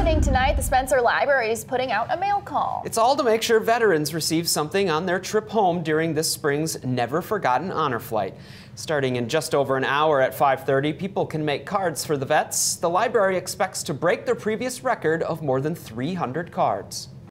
happening tonight? The Spencer Library is putting out a mail call. It's all to make sure veterans receive something on their trip home during this spring's Never Forgotten Honor Flight. Starting in just over an hour at 5:30, people can make cards for the vets. The library expects to break their previous record of more than 300 cards.